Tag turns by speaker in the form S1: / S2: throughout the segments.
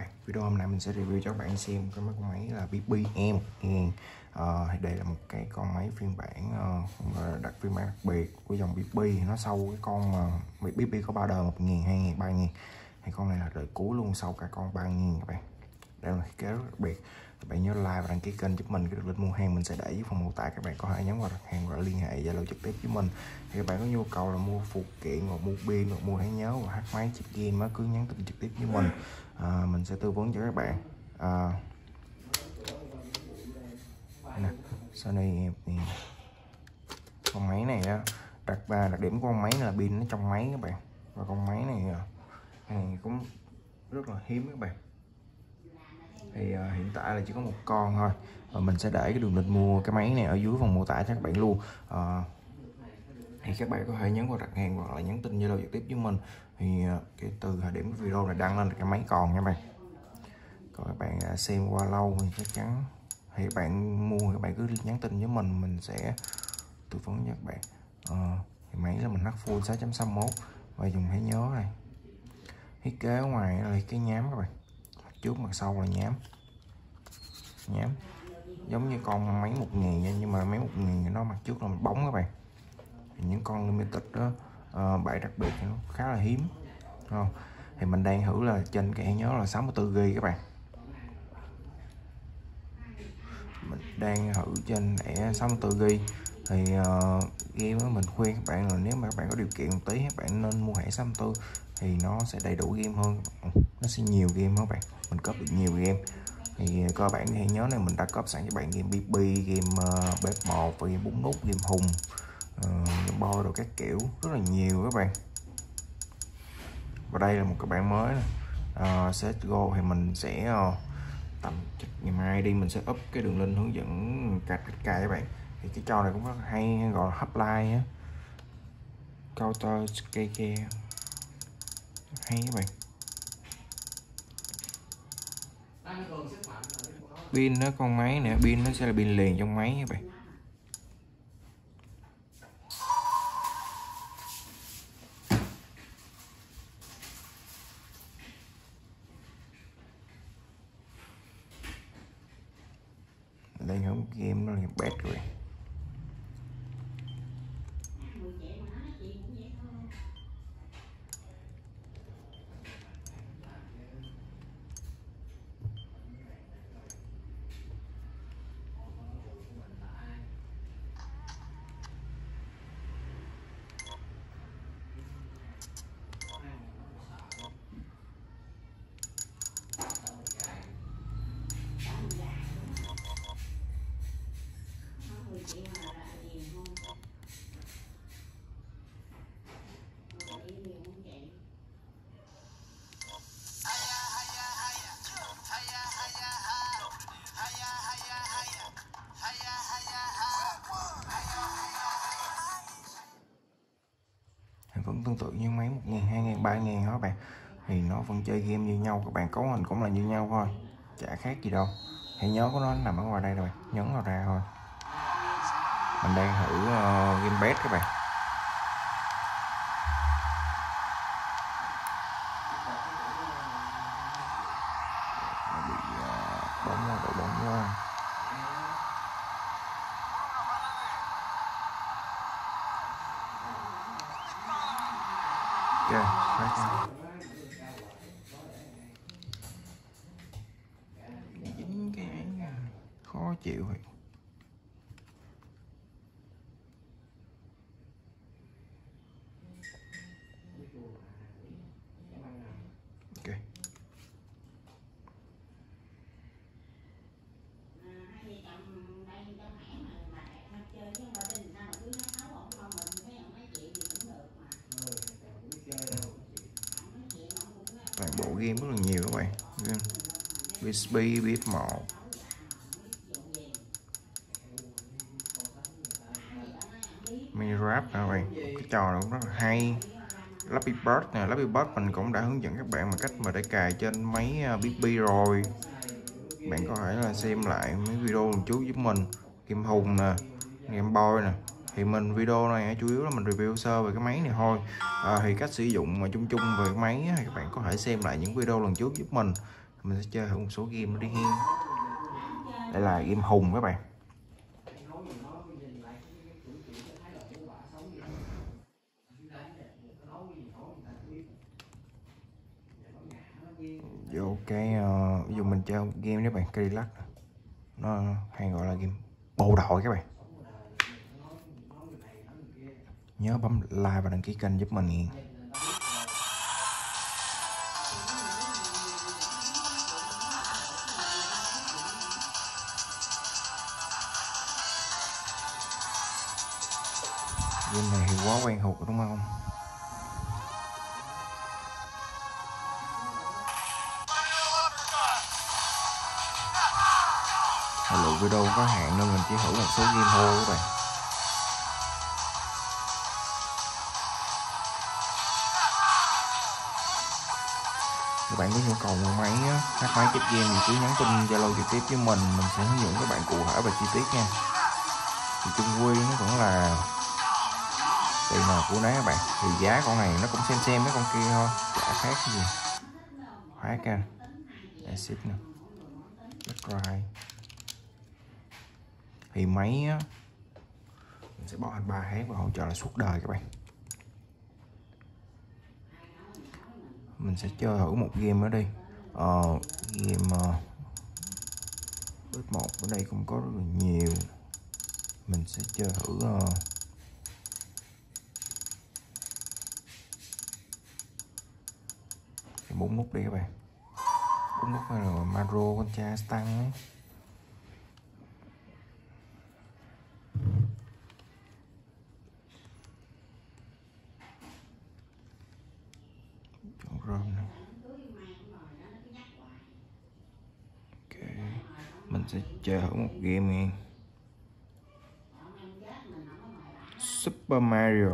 S1: bạn. Video hôm nay mình sẽ review cho các bạn xem cái máy con máy là BBM ừ. à, đây là một cái con máy phiên bản uh, đặc phiên bản đặc biệt của dòng BB nó sâu cái con mà BB có ba đời một nghìn hai nghìn ba nghìn thì con này là đời cuối luôn sau cả con ba nghìn các bạn đây là cái rất đặc biệt. Các bạn nhớ like và đăng ký kênh giúp mình cái được link mua hàng mình sẽ để dưới phần mô tả. Các bạn có thể nhắn vào đặt hàng và liên hệ zalo trực tiếp với mình. Thì các bạn có nhu cầu là mua phụ kiện hoặc mua pin hoặc mua thẻ nhớ hoặc hát máy chip game cứ nhắn tin trực tiếp với mình. À, mình sẽ tư vấn cho các bạn. À, nè sau này con máy này á đặc ba đặc điểm của con máy là pin nó trong máy các bạn. Và con máy này, à, này cũng rất là hiếm các bạn thì uh, hiện tại là chỉ có một con thôi. Và mình sẽ để cái đường link mua cái máy này ở dưới phần mô tả cho các bạn luôn. Uh, thì các bạn có thể nhấn vào đặt hàng hoặc là nhắn tin Zalo trực tiếp với mình. Thì uh, cái từ thời điểm cái video này đăng lên cái máy còn nha bạn. Còn các bạn à, xem qua lâu thì chắc chắn thì các bạn mua các bạn cứ nhắn tin với mình mình sẽ tư vấn cho các bạn. Uh, thì máy là mình nắp full 6.61 và dùng thẻ nhớ này. Thiết kế ở ngoài là cái nhám các bạn trước mặt sau là nhám. Nhám. Giống như con máy một nghìn nhưng mà máy một nghìn nó mặt trước là bóng các bạn. Những con limited đó uh, bãi đặc biệt nó khá là hiếm. Không? thì mình đang thử là trên cái nhớ là 64 GB các bạn. Mình đang thử trên thẻ 64 GB thì ờ, uh, game mình khuyên các bạn là nếu mà các bạn có điều kiện một tí các bạn nên mua thẻ 64 thì nó sẽ đầy đủ game hơn nó sẽ nhiều game các bạn. Mình cấp được nhiều game. Thì à, cơ bản thì nhớ này mình đã cấp sẵn cho bạn game BB game uh, bếp 1 và game bún nút game hùng ờ, uh, bo đồ các kiểu. Rất là nhiều các bạn. Và đây là một cái bản mới này. Uh, ờ, set go thì mình sẽ uh, tầm ngày mai đi mình sẽ up cái đường link hướng dẫn cách cách cài các bạn. Thì cái trò này cũng rất hay gọi là hotline á. Counter scale hay các bạn. Pin nó con máy nè, pin nó sẽ là pin liền trong máy vậy. đây không game nó là bét rồi cũng tương tự như máy một ngàn hai ngàn ba ngàn đó các bạn? Thì nó vẫn chơi game như nhau các bạn cấu hình cũng là như nhau thôi chả khác gì đâu. Hãy nhớ của nó nằm ở ngoài đây rồi nhấn vào ra thôi. Mình đang thử uh, game bet các bạn. chịu. Rồi okay. Toàn bộ game rất là nhiều các bạn. Usb, usb PS1 mini rap nè bạn? Dạ. Cái trò này cũng rất là hay. Lappy Bird nè Lappy Bird mình cũng đã hướng dẫn các bạn mà cách mà để cài trên máy à, BB rồi. Bạn có thể là xem lại mấy video một chú giúp mình. Kim Hùng nè Game Boy nè. Thì mình video này chủ yếu là mình review sơ về cái máy này thôi. À, thì cách sử dụng mà chung chung về cái máy thì các bạn có thể xem lại những video lần trước giúp mình. Mình sẽ chơi một số game đi hiên. đây là game hùng các bạn. Vô cái uh, ví dụ mình chơi game các bạn Cadillac nó hay gọi là game bộ đội các bạn. Nhớ bấm like và đăng ký kênh giúp mình. Nghe game này thì quá quen thuộc đúng không? Lượng video có hạn nên mình chỉ thử một số game thôi các bạn. Các bạn có nhu cầu mua máy các máy chip game thì cứ nhắn tin zalo trực tiếp với mình mình sẽ hướng dẫn các bạn cụ thể và chi tiết nha. Thì chung quy nó cũng là tùy nào của nấy các bạn. Thì giá con này nó cũng xem xem mấy con kia thôi, chả khác gì. Hóa ca. Acid nè. Dry thì máy mình sẽ bỏ anh ba hát và hỗ trợ là suốt đời các bạn. Mình sẽ chơi thử một game ở đây ờ, game uh, một ở đây cũng có rất là nhiều. Mình sẽ chơi thử uh, bốn nút đi các bạn. Bốn nút này là Maro con cha tăng ấy rơm này. ok mình sẽ chơi thử một game nha Super Mario.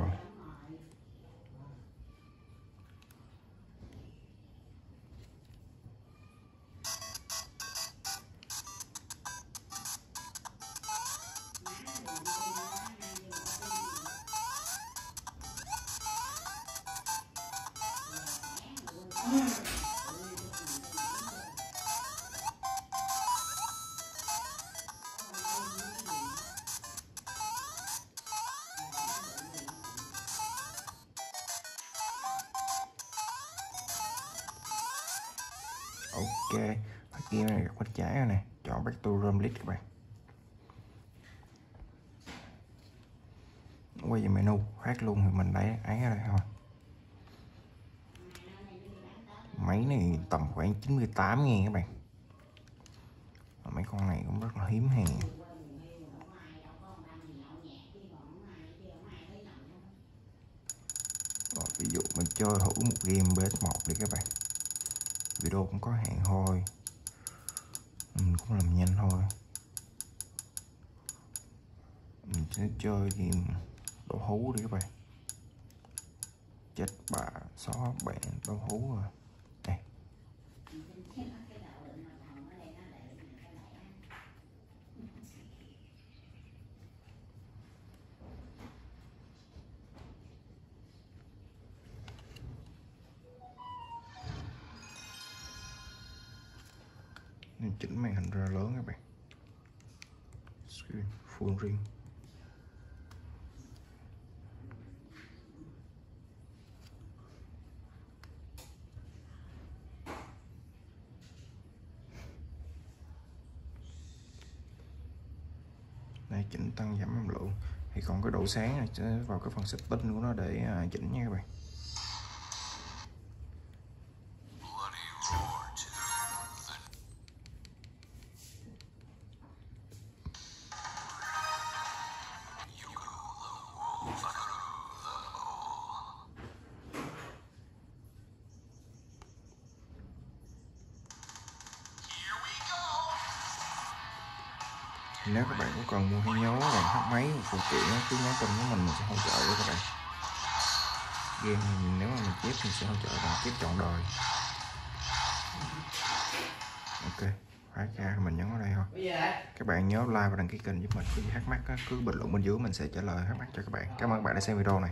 S1: Ok kia này gạt bên trái rồi nè. Chọn back to room list các bạn. Quay về menu phát luôn thì mình lấy ấy ra đây thôi. Máy này tầm khoảng 98 ngàn các bạn. Mấy con này cũng rất là hiếm hàng Rồi, ví dụ mình chơi thử một game BS1 đi các bạn video cũng có hạn thôi. Mình cũng làm nhanh thôi. Mình sẽ chơi game đấu hú đi các bạn. Chết bà xó bạn đấu hú rồi. Chỉnh màn hình ra lớn các bạn. Screen, full ring. Này chỉnh tăng giảm âm lượng. Thì còn cái độ sáng này vào cái phần setting của nó để à, chỉnh nha các bạn. Nếu các bạn có cần mua hay nhớ làm hát máy phụ kiện cứ nhắn tin với mình mình sẽ hỗ trợ cho các bạn. Game nếu mà mình chép thì sẽ hỗ trợ bằng chép trọn đời. Ok khóa ca mình nhấn ở đây thôi. Các bạn nhớ like và đăng ký kênh giúp mình. Có gì thắc mắc cứ bình luận bên dưới mình sẽ trả lời thắc mắc cho các bạn. Cảm ơn các bạn đã xem video này